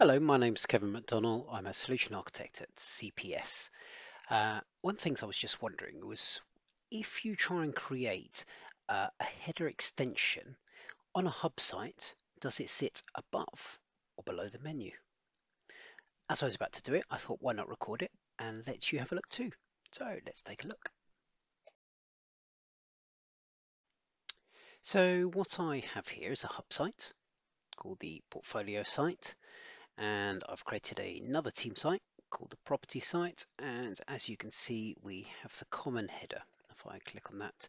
Hello, my name's Kevin McDonnell. I'm a solution architect at CPS. Uh, one of the things I was just wondering was if you try and create uh, a header extension on a hub site, does it sit above or below the menu? As I was about to do it, I thought why not record it and let you have a look too. So let's take a look. So what I have here is a hub site called the portfolio site and I've created another team site called the property site and as you can see we have the common header. If I click on that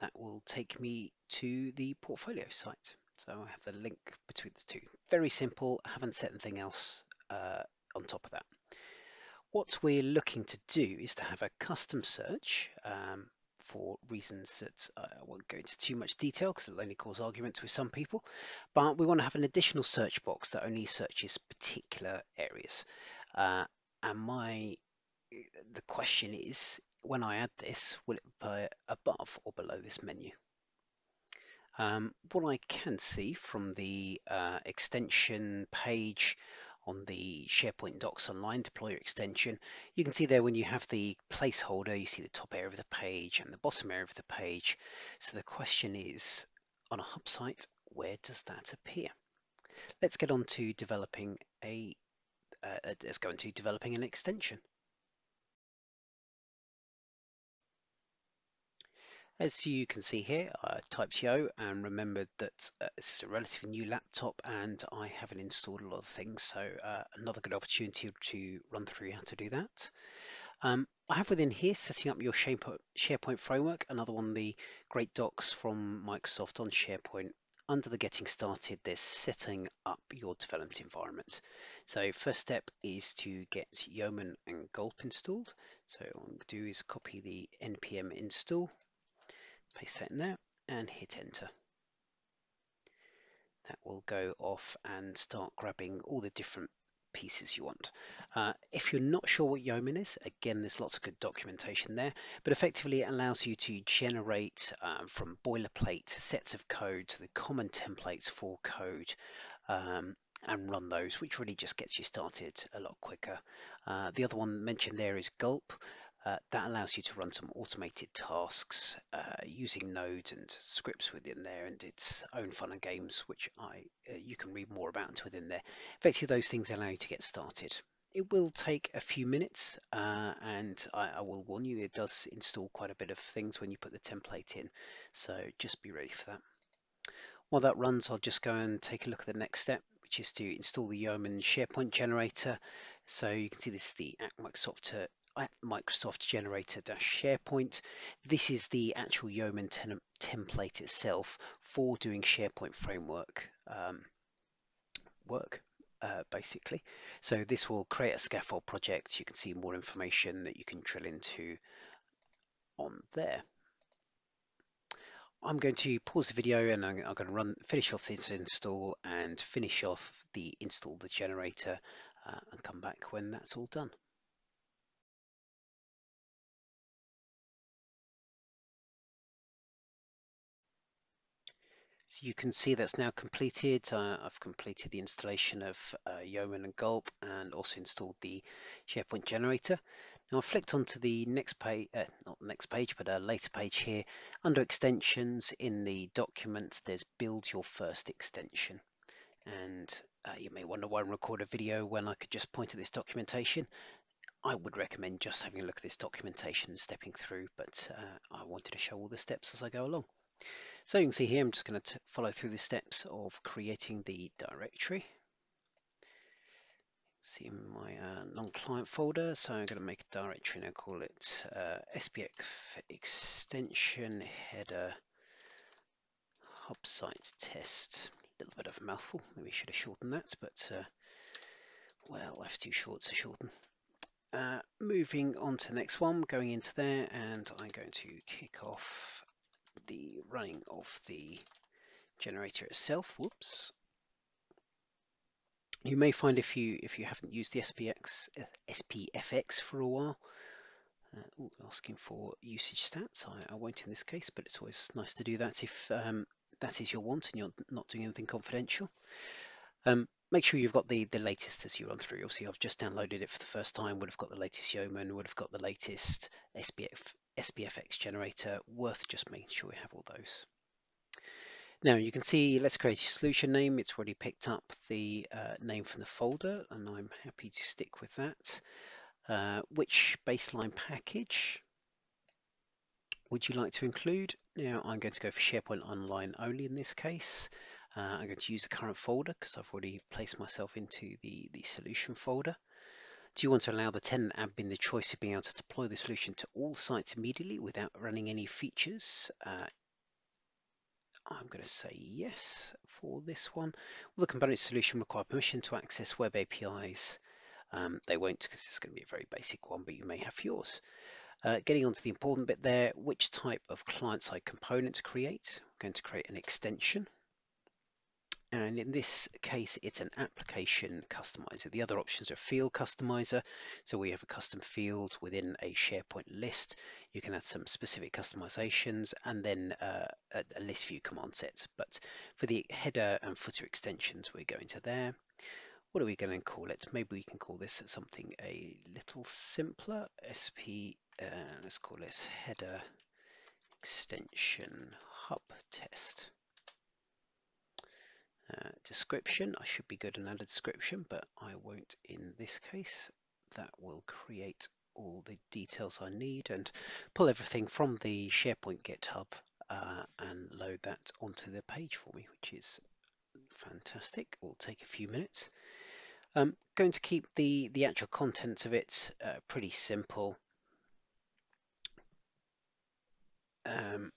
that will take me to the portfolio site. So I have the link between the two. Very simple. I haven't set anything else uh, on top of that. What we're looking to do is to have a custom search um, for reasons that I won't go into too much detail because it'll only cause arguments with some people. But we want to have an additional search box that only searches particular areas. Uh, and my the question is, when I add this, will it be above or below this menu? Um, what I can see from the uh, extension page on the SharePoint Docs Online deployer extension, you can see there when you have the placeholder, you see the top area of the page and the bottom area of the page. So the question is, on a hub site, where does that appear? Let's get on to developing a, uh, let's go into developing an extension. As you can see here, I typed Yo and remembered that uh, this is a relatively new laptop and I haven't installed a lot of things, so uh, another good opportunity to run through how to do that. Um, I have within here setting up your SharePoint framework, another one of the great docs from Microsoft on SharePoint. Under the getting started, there's setting up your development environment. So first step is to get Yeoman and Gulp installed. So what I'm going to do is copy the npm install paste that in there and hit enter. That will go off and start grabbing all the different pieces you want. Uh, if you're not sure what Yeoman is, again, there's lots of good documentation there, but effectively it allows you to generate um, from boilerplate sets of code to the common templates for code um, and run those, which really just gets you started a lot quicker. Uh, the other one mentioned there is Gulp. Uh, that allows you to run some automated tasks uh, using nodes and scripts within there and its own fun and games, which I uh, you can read more about within there. Effectively, those things allow you to get started. It will take a few minutes, uh, and I, I, will warn you, it does install quite a bit of things when you put the template in, so just be ready for that. While that runs, I'll just go and take a look at the next step, which is to install the Yeoman SharePoint generator. So you can see this is the Microsoft at Microsoft Generator dash SharePoint. This is the actual Yeoman template itself for doing SharePoint framework um, work. Uh, basically. So this will create a scaffold project. You can see more information that you can drill into on there. I'm going to pause the video and I'm, I'm going to run finish off this install and finish off the install the generator uh, and come back when that's all done. So you can see that's now completed. Uh, I've completed the installation of uh, Yeoman and Gulp and also installed the SharePoint generator. Now I've flicked onto the next page, uh, not the next page, but a later page here. Under extensions in the documents, there's build your first extension. And uh, you may wonder why I record a video when I could just point at this documentation. I would recommend just having a look at this documentation and stepping through, but uh, I wanted to show all the steps as I go along. So you can see here, I'm just going to follow through the steps of creating the directory. See my uh, non-client folder, so I'm going to make a directory and I'll call it uh, SPX extension header hub site test. A little bit of a mouthful, maybe I should have shortened that, but uh, well, left too short to shorten. Uh, moving on to the next one, going into there, and I'm going to kick off the running of the generator itself. Whoops. You may find if you if you haven't used the SPX SPFX for a while, uh, ooh, asking for usage stats. I, I, won't in this case, but it's always nice to do that if um, that is your want and you're not doing anything confidential. Um, make sure you've got the, the latest as you run through. Obviously, I've just downloaded it for the first time, would have got the latest Yeoman, would have got the latest SPF, SPFX generator, worth just making sure we have all those. Now you can see, let's create a solution name. It's already picked up the uh, name from the folder and I'm happy to stick with that. Uh, which baseline package would you like to include? Now I'm going to go for SharePoint Online only in this case. Uh, I'm going to use the current folder because I've already placed myself into the, the solution folder. Do you want to allow the tenant admin the choice of being able to deploy the solution to all sites immediately without running any features? Uh, I'm going to say yes for this one. Will the component solution require permission to access web APIs? Um, they won't because it's going to be a very basic one, but you may have yours. Uh, getting on to the important bit there, which type of client-side component to create? I'm going to create an extension and in this case it's an application customizer. The other options are field customizer, so we have a custom field within a SharePoint list. You can add some specific customizations and then uh, a, list view command set. But for the header and footer extensions, we're going to there. What are we going to call it? Maybe we can call this something a little simpler. SP, uh, let's call this header extension hub test. Description, I should be good and add a description, but I won't in this case. That will create all the details I need and pull everything from the SharePoint GitHub uh, and load that onto the page for me, which is fantastic. It will take a few minutes. I'm going to keep the, the actual contents of it uh, pretty simple. Um,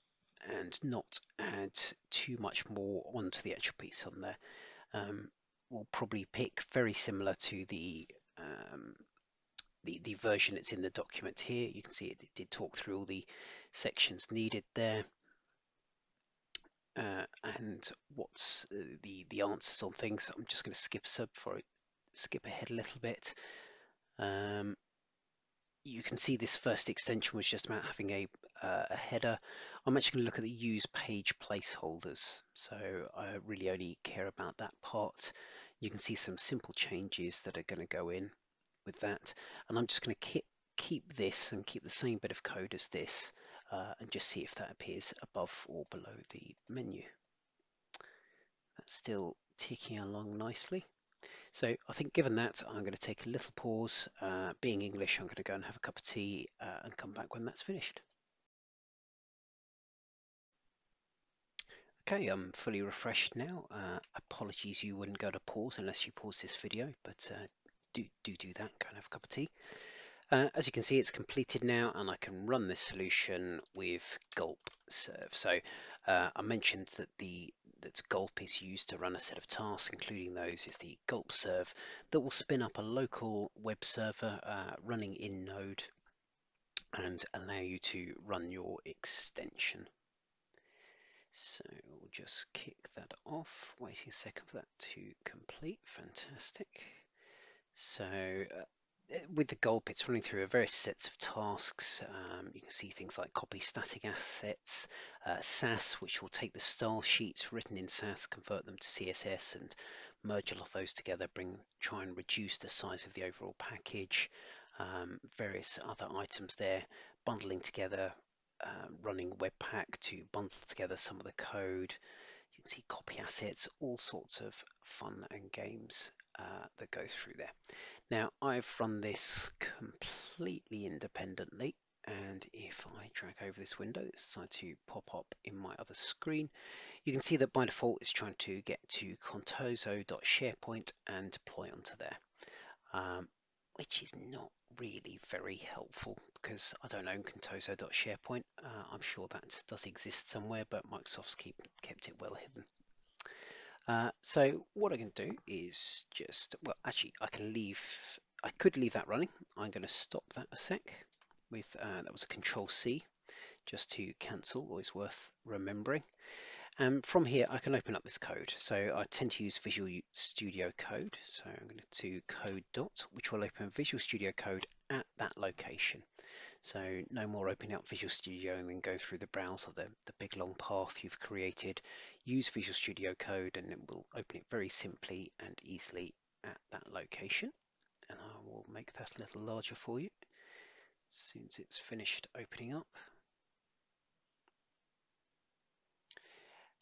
and not add too much more onto the actual piece on there. Um, we'll probably pick very similar to the, um, the, the version that's in the document here. You can see it, it did talk through all the sections needed there. Uh, and what's uh, the the answers on things. I'm just going to skip sub for it, skip ahead a little bit. Um, you can see this first extension was just about having a, uh, a header. I'm actually going to look at the use page placeholders. So I really only care about that part. You can see some simple changes that are going to go in with that. And I'm just going to keep, keep this and keep the same bit of code as this uh, and just see if that appears above or below the menu. That's still ticking along nicely. So I think given that, I'm going to take a little pause. Uh, being English, I'm going to go and have a cup of tea uh, and come back when that's finished. Okay, I'm fully refreshed now. Uh, apologies you wouldn't go to pause unless you pause this video, but uh, do, do do that, go and have a cup of tea. Uh, as you can see, it's completed now and I can run this solution with gulp serve. So uh, I mentioned that the that gulp is used to run a set of tasks, including those is the gulp serve that will spin up a local web server uh, running in Node and allow you to run your extension. So we'll just kick that off, waiting a second for that to complete. Fantastic. So uh, with the gulp, it's running through a various sets of tasks. Um, you can see things like copy static assets, uh, Sass, which will take the style sheets written in Sass, convert them to CSS, and merge a lot of those together, bring try and reduce the size of the overall package. Um, various other items there, bundling together, uh, running Webpack to bundle together some of the code. You can see copy assets, all sorts of fun and games uh, that goes through there. Now I've run this completely independently and if I drag over this window, it's decided to pop up in my other screen. You can see that by default it's trying to get to contoso.sharepoint and deploy onto there, um, which is not really very helpful because I don't own contoso.sharepoint. Uh, I'm sure that does exist somewhere, but Microsoft's keep, kept it well hidden. Uh, so what I can do is just, well, actually I can leave, I could leave that running. I'm going to stop that a sec with, uh, that was a control C just to cancel, always worth remembering. And from here, I can open up this code. So I tend to use Visual Studio Code. So I'm going to do code dot, which will open Visual Studio Code at that location. So no more opening up Visual Studio and then go through the browser, the, the big long path you've created. Use Visual Studio Code and it will open it very simply and easily at that location. And I will make that a little larger for you as soon as it's finished opening up.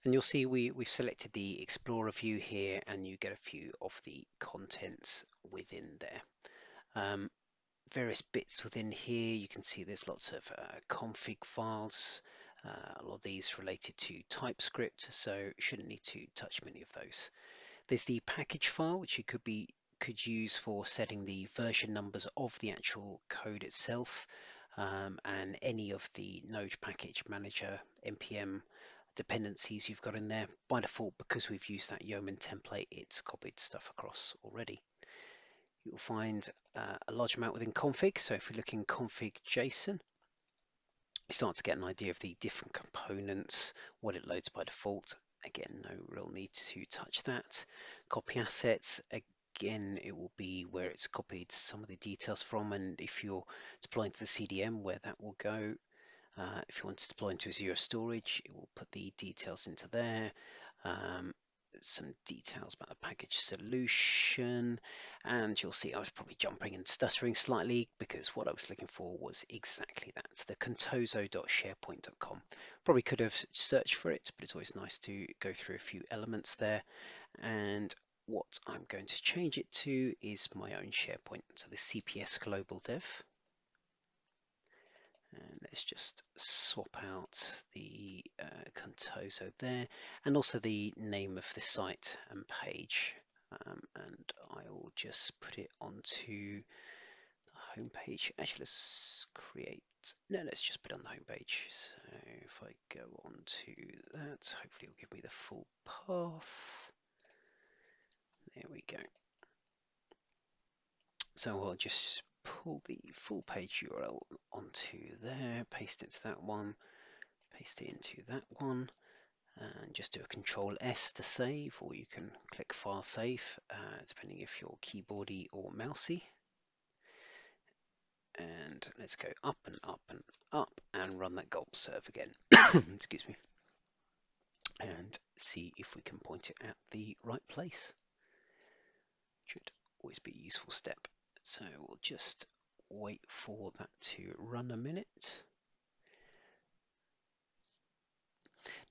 And you'll see we, we've selected the Explorer view here and you get a few of the contents within there. Um, various bits within here, you can see there's lots of uh, config files, uh, a lot of these related to TypeScript, so shouldn't need to touch many of those. There's the package file, which you could be could use for setting the version numbers of the actual code itself um, and any of the Node package manager npm dependencies you've got in there. By default, because we've used that Yeoman template, it's copied stuff across already. You'll find uh, a large amount within config. So if we look in config JSON, you start to get an idea of the different components, what it loads by default. Again, no real need to touch that. Copy assets, again, it will be where it's copied some of the details from, and if you're deploying to the CDN, where that will go. Uh, if you want to deploy into Azure Storage, it will put the details into there. Um, some details about the package solution and you'll see I was probably jumping and stuttering slightly because what I was looking for was exactly that the contoso.sharepoint.com probably could have searched for it but it's always nice to go through a few elements there. And what I'm going to change it to is my own SharePoint so the CPS global dev and let's just swap out the uh, Contoso there and also the name of the site and page. Um, and I will just put it onto the home page. Actually, let's create, no, let's just put it on the home page. So if I go on to that, hopefully it'll give me the full path. There we go. So I'll just pull the full page URL onto there, paste it to that one, paste it into that one, and just do a Control S to save, or you can click File Save, uh, depending if you're keyboardy or mousey. And let's go up and up and up and run that gulp serve again. Excuse me. And see if we can point it at the right place. Should always be a useful step. So we'll just wait for that to run a minute.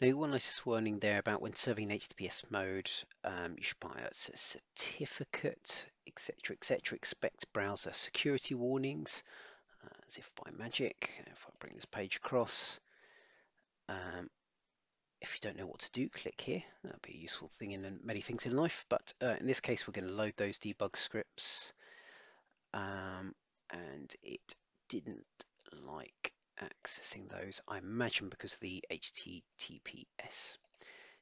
Now, one nice warning there about when serving in HTTPS mode, um, you should buy a certificate, etc., etc. Expect browser security warnings, uh, as if by magic. If I bring this page across, um, if you don't know what to do, click here. That'll be a useful thing in many things in life. But uh, in this case, we're going to load those debug scripts um, and it didn't like accessing those, I imagine because of the HTTPS.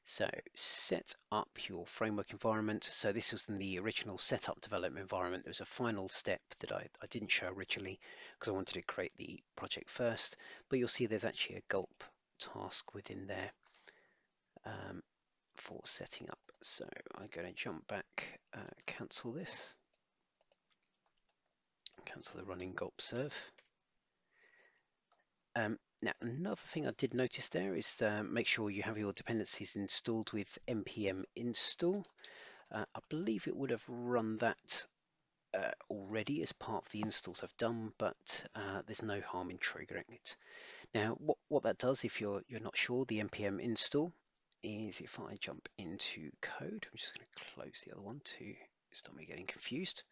So set up your framework environment. So this was in the original setup development environment. There was a final step that I, I didn't show originally because I wanted to create the project first, but you'll see there's actually a gulp task within there um, for setting up. So I'm going to jump back, uh, cancel this cancel the running gulp serve. Um, now, another thing I did notice there is uh, make sure you have your dependencies installed with npm install. Uh, I believe it would have run that uh, already as part of the installs I've done, but uh, there's no harm in triggering it. Now, what, what that does, if you're, you're not sure, the npm install is if I jump into code, I'm just going to close the other one to stop me getting confused.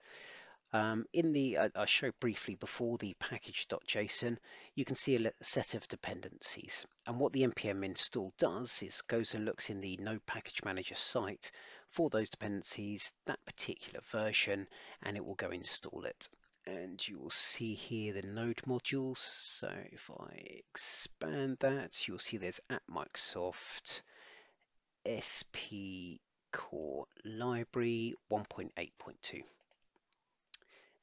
Um, in the, I, I showed briefly before the package.json, you can see a set of dependencies. And what the npm install does is goes and looks in the Node Package Manager site for those dependencies, that particular version, and it will go install it. And you will see here the node modules. So if I expand that, you'll see there's at Microsoft SP Core Library 1.8.2.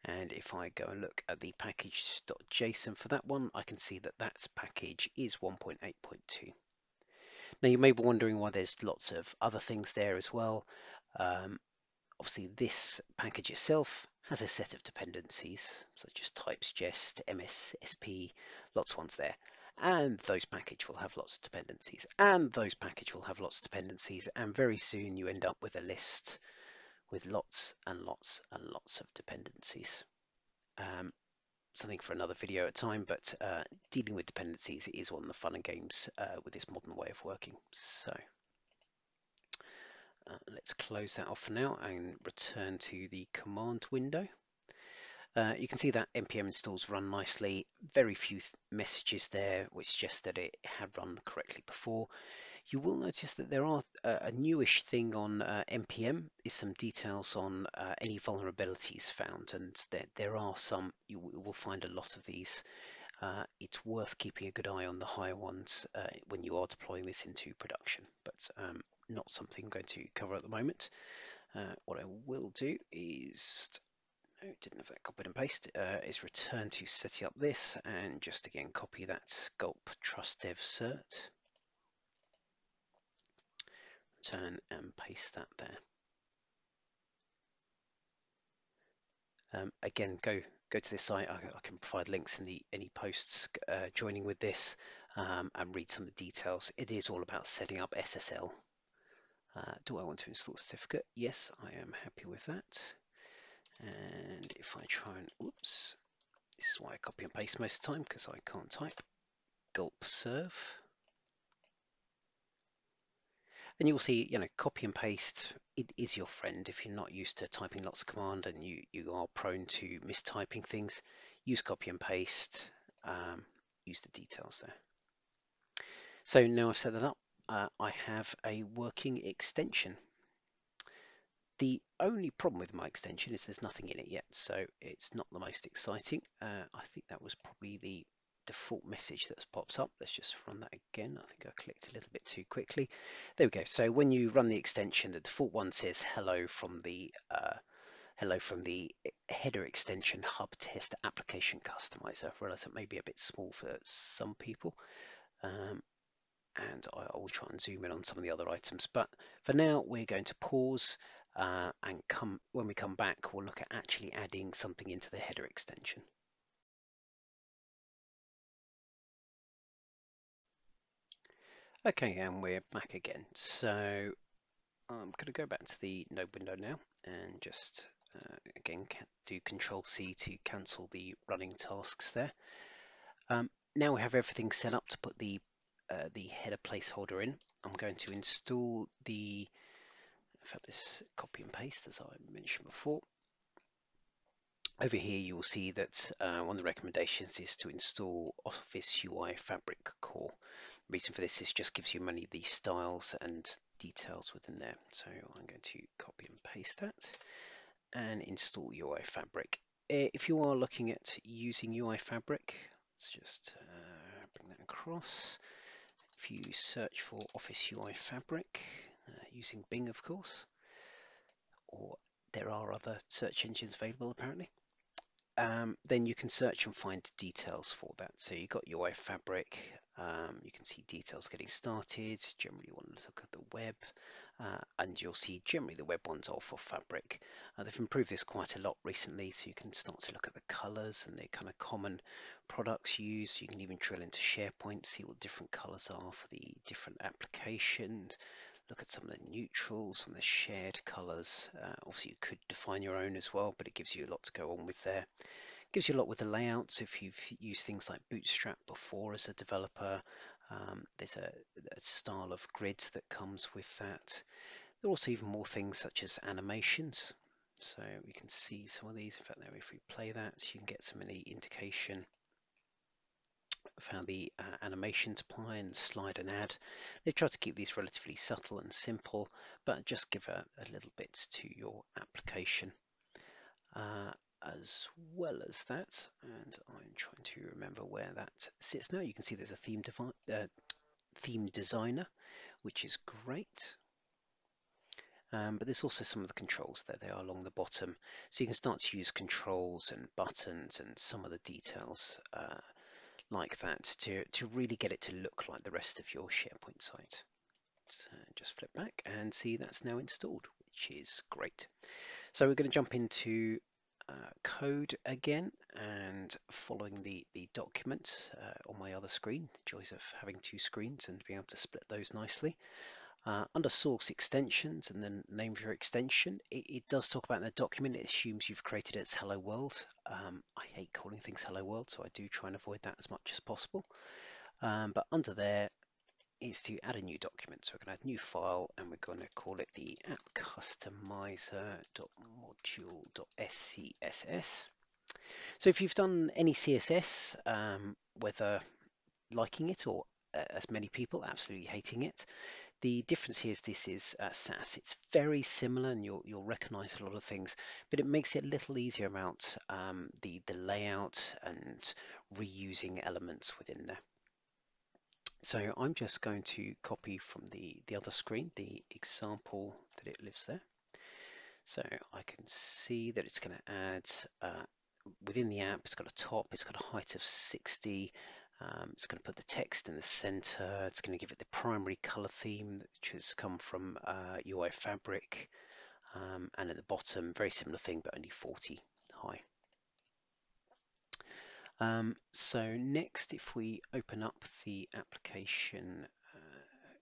And if I go and look at the package.json for that one, I can see that that package is 1.8.2. Now you may be wondering why there's lots of other things there as well. Um, obviously this package itself has a set of dependencies such as types, jest, ms, sp, lots of ones there. And those package will have lots of dependencies. And those package will have lots of dependencies. And very soon you end up with a list with lots and lots and lots of dependencies. Um, something for another video at time, but uh, dealing with dependencies is one of the fun and games uh, with this modern way of working. So uh, let's close that off for now and return to the command window. Uh, you can see that npm installs run nicely. Very few messages there, which suggests that it had run correctly before. You will notice that there are uh, a newish thing on uh, npm is some details on uh, any vulnerabilities found, and there, there are some. You will find a lot of these. Uh, it's worth keeping a good eye on the higher ones uh, when you are deploying this into production, but um, not something I'm going to cover at the moment. Uh, what I will do is, didn't have that copied and paste, uh, is return to setting up this and just again copy that gulp trust dev cert. Return and paste that there. Um, again, go go to this site. I, I, can provide links in the any posts uh, joining with this um, and read some of the details. It is all about setting up SSL uh, do I want to install certificate? Yes, I am happy with that. And if I try and, oops, this is why I copy and paste most of the time because I can't type. Gulp serve. And you'll see, you know, copy and paste, it is your friend. If you're not used to typing lots of command and you, you are prone to mistyping things, use copy and paste, um, use the details there. So now I've set that up, uh, I have a working extension. The only problem with my extension is there's nothing in it yet, so it's not the most exciting. Uh, I think that was probably the default message that pops up. Let's just run that again. I think I clicked a little bit too quickly. There we go. So when you run the extension, the default one says hello from the uh, hello from the header extension hub test application customizer. I realize that may be a bit small for some people. Um, and I will try and zoom in on some of the other items. But for now, we're going to pause uh, and come when we come back, we'll look at actually adding something into the header extension. Okay, and we're back again. So I'm going to go back to the node window now and just uh, again do Control C to cancel the running tasks there. Um, now we have everything set up to put the uh, the header placeholder in. I'm going to install the, in fact, this copy and paste as I mentioned before. Over here you will see that uh, one of the recommendations is to install Office UI Fabric Core. The reason for this is just gives you many of these styles and details within there. So I'm going to copy and paste that and install UI Fabric. If you are looking at using UI Fabric, let's just uh, bring that across. If you search for Office UI Fabric, uh, using Bing of course, or there are other search engines available apparently, um, then you can search and find details for that. So you've got UI Fabric, um, you can see details getting started, generally you want to look at the web, uh, and you'll see generally the web ones are for Fabric. Uh, they've improved this quite a lot recently, so you can start to look at the colors and the kind of common products used. You can even drill into SharePoint, see what different colors are for the different applications. Look at some of the neutrals, some of the shared colors. Uh, obviously, you could define your own as well, but it gives you a lot to go on with there gives you a lot with the layouts if you've used things like Bootstrap before as a developer um, there's a, a, style of grid that comes with that. There are also even more things such as animations. So we can see some of these. In fact, there, if we play that, you can get some of the indication how the uh, animations apply and slide and add. They try to keep these relatively subtle and simple, but just give a, a little bit to your application. Uh, as well as that, and I'm trying to remember where that sits now. You can see there's a theme, uh, theme designer, which is great. Um, but there's also some of the controls there. They are along the bottom. So you can start to use controls and buttons and some of the details uh, like that to, to really get it to look like the rest of your SharePoint site. So just flip back and see that's now installed, which is great. So we're going to jump into uh, code again and following the, the document uh, on my other screen, the joys of having two screens and being able to split those nicely. Uh, under source extensions and then name of your extension, it, it, does talk about in the document, it assumes you've created it as hello world. Um, I hate calling things hello world, so I do try and avoid that as much as possible. Um, but under there is to add a new document. So we're going to add new file and we're going to call it the app customizer.module.scss. So if you've done any CSS, um, whether liking it or uh, as many people absolutely hating it, the difference here is this is uh, Sass. It's very similar and you'll, you'll recognize a lot of things, but it makes it a little easier about um, the, the layout and reusing elements within there. So I'm just going to copy from the, the other screen the example that it lives there. So I can see that it's going to add uh, within the app, it's got a top, it's got a height of 60, um, it's going to put the text in the center. It's going to give it the primary color theme, which has come from uh, UI Fabric. Um, and at the bottom, very similar thing, but only 40 high. Um, so next, if we open up the application, uh,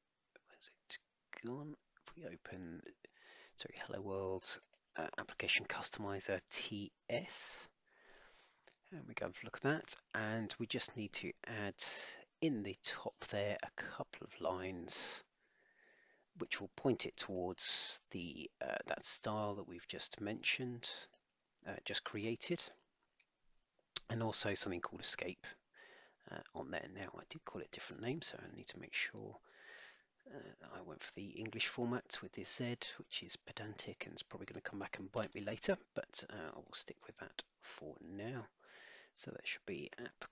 where's it gone? If we open, sorry, Hello World uh, Application Customizer TS, and we go and look at that. And we just need to add in the top there a couple of lines which will point it towards the uh, that style that we've just mentioned uh, just created. And also something called escape uh, on there. Now I did call it a different name so I need to make sure uh, I went for the English format with this Z which is pedantic and it's probably going to come back and bite me later but uh, I will stick with that for now so that should be app.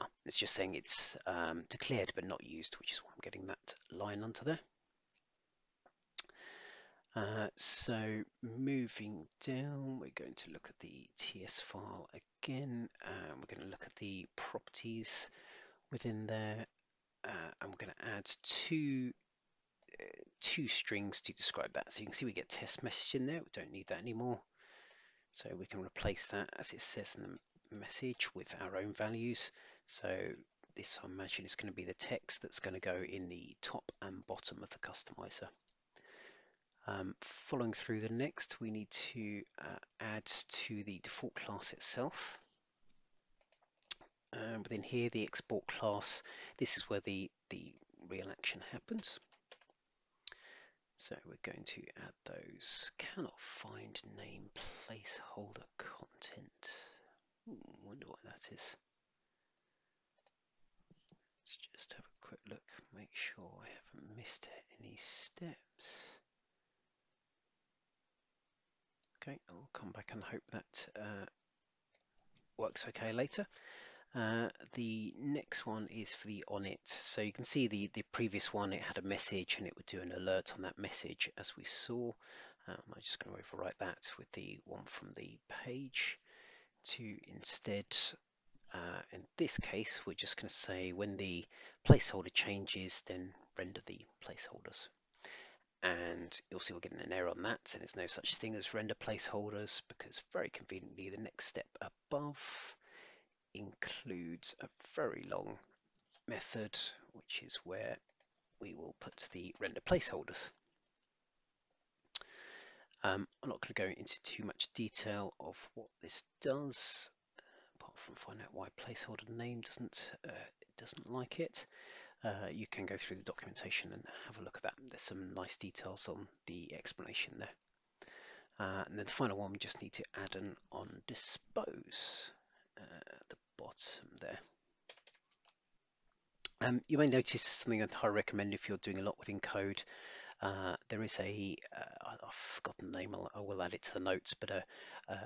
Ah, it's just saying it's um, declared but not used, which is why I'm getting that line onto there. Uh, so moving down, we're going to look at the TS file again. Uh, we're going to look at the properties within there. Uh, and we're going to add two two strings to describe that. So you can see we get test message in there. We don't need that anymore. So we can replace that as it says in the message with our own values. So this I imagine is going to be the text that's going to go in the top and bottom of the customizer. Um, following through the next, we need to uh, add to the default class itself. Um, within here, the export class, this is where the, the real action happens. So we're going to add those. Cannot find name placeholder content. Ooh, wonder why that is. Let's just have a quick look, make sure I haven't missed any steps. Okay, I'll come back and hope that uh, works okay later. Uh, the next one is for the on it. So you can see the, the previous one, it had a message and it would do an alert on that message as we saw. Um, I'm just going to overwrite that with the one from the page to instead, uh, in this case, we're just going to say when the placeholder changes, then render the placeholders. And you'll see we're getting an error on that, and there's no such thing as render placeholders because very conveniently the next step above includes a very long method, which is where we will put the render placeholders. Um, I'm not going to go into too much detail of what this does, apart from find out why placeholder name doesn't uh, doesn't like it. Uh, you can go through the documentation and have a look at that. There's some nice details on the explanation there. Uh, and then the final one, we just need to add an on dispose. Uh, there. Um, you may notice something that I recommend if you're doing a lot within code. Uh, there is a uh, I've forgotten the name, I'll, I will add it to the notes, but a,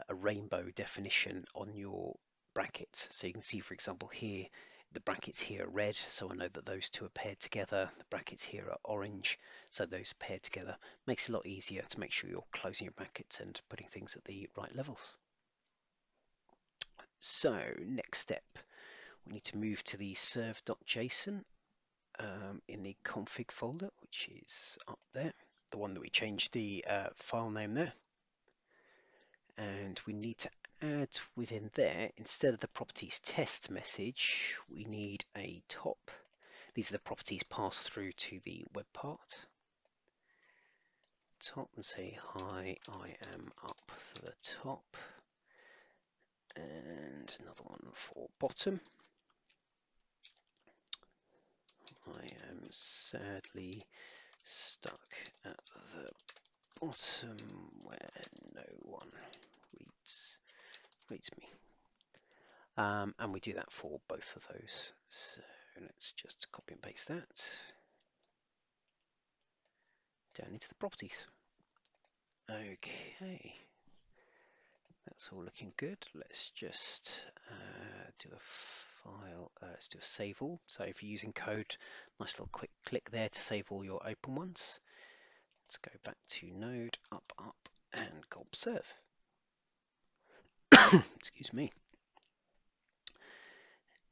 a rainbow definition on your brackets. So you can see, for example, here, the brackets here are red, so I know that those two are paired together. The brackets here are orange, so those are paired together. Makes it a lot easier to make sure you're closing your brackets and putting things at the right levels. So next step, we need to move to the serve.json um, in the config folder, which is up there, the one that we changed the uh, file name there. And we need to add within there, instead of the properties test message, we need a top. These are the properties passed through to the web part. Top and say, hi, I am up the top. Another one for bottom. I am sadly stuck at the bottom where no one reads reads me. Um, and we do that for both of those. So let's just copy and paste that down into the properties. Okay, that's all looking good. Let's just uh, do a file, uh, let's do a save all. So if you're using code, nice little quick click there to save all your open ones. Let's go back to node, up, up, and gulp serve. Excuse me.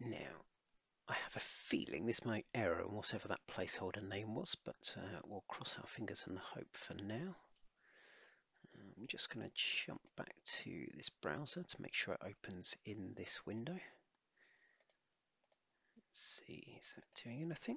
Now, I have a feeling this might error on whatever that placeholder name was, but uh, we'll cross our fingers and hope for now. I'm just going to jump back to this browser to make sure it opens in this window Let's see, is that doing anything?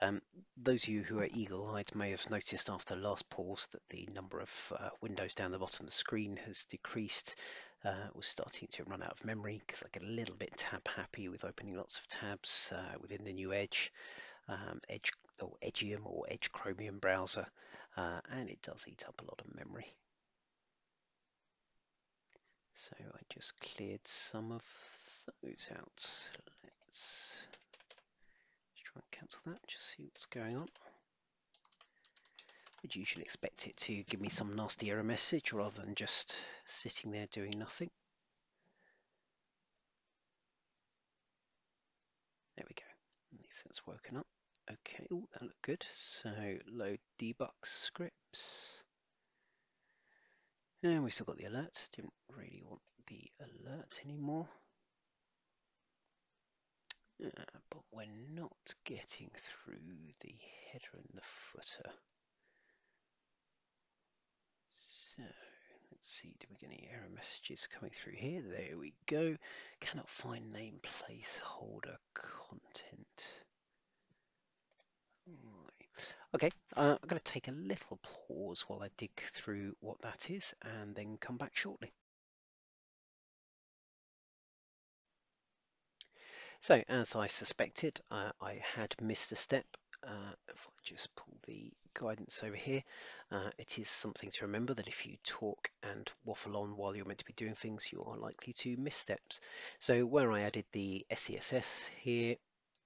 Um, those of you who are eagle-eyed may have noticed after last pause that the number of uh, windows down the bottom of the screen has decreased. Uh, was starting to run out of memory because I get a little bit tab happy with opening lots of tabs uh, within the new Edge, um, Edge or Edgium or Edge Chromium browser, uh, and it does eat up a lot of memory. So I just cleared some of those out. Let's try and cancel that, just see what's going on. Would usually expect it to give me some nasty error message rather than just sitting there doing nothing. There we go. At least it's woken up. Okay, oh, that looked good. So load debug scripts. And we still got the alert. Didn't really want the alert anymore. Uh, but we're not getting through the header and the footer. So let's see, do we get any error messages coming through here? There we go. Cannot find name placeholder content. Okay, uh, I'm going to take a little pause while I dig through what that is and then come back shortly. So as I suspected, uh, I had missed a step. Uh, if I just pull the guidance over here, uh, it is something to remember that if you talk and waffle on while you're meant to be doing things, you are likely to miss steps. So where I added the SCSS here,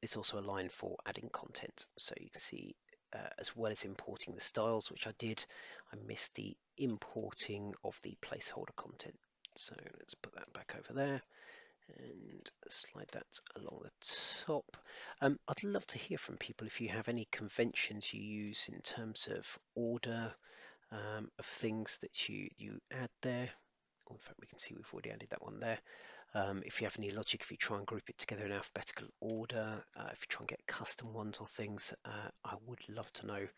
it's also a line for adding content. So you can see uh, as well as importing the styles, which I did, I missed the importing of the placeholder content. So let's put that back over there and slide that along the top. Um, I'd love to hear from people if you have any conventions you use in terms of order um, of things that you, you add there. Oh, in fact, we can see we've already added that one there. Um, if you have any logic, if you try and group it together in alphabetical order, uh, if you try and get custom ones or things, uh, I would love to know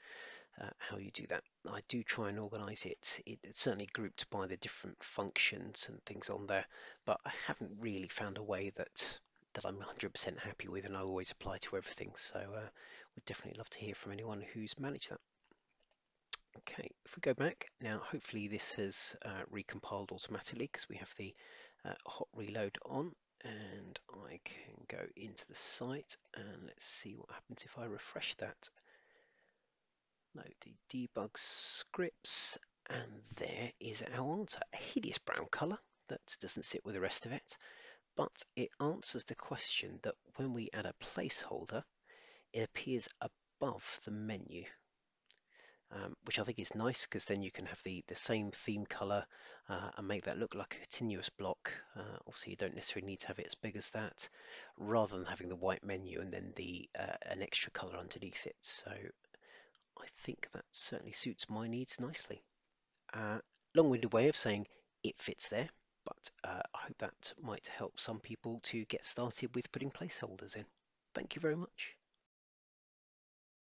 uh, how you do that. I do try and organize it. it. It's certainly grouped by the different functions and things on there, but I haven't really found a way that that I'm 100% happy with and I always apply to everything. So uh, would definitely love to hear from anyone who's managed that. Okay, if we go back now, hopefully this has uh, recompiled automatically because we have the uh, hot reload on and I can go into the site and let's see what happens if I refresh that. Load the debug scripts and there is our answer. A hideous brown colour that doesn't sit with the rest of it, but it answers the question that when we add a placeholder, it appears above the menu um, which I think is nice because then you can have the, the same theme color uh, and make that look like a continuous block. Uh, obviously, you don't necessarily need to have it as big as that, rather than having the white menu and then the uh, an extra color underneath it. So I think that certainly suits my needs nicely. Uh, long-winded way of saying it fits there, but uh, I hope that might help some people to get started with putting placeholders in. Thank you very much.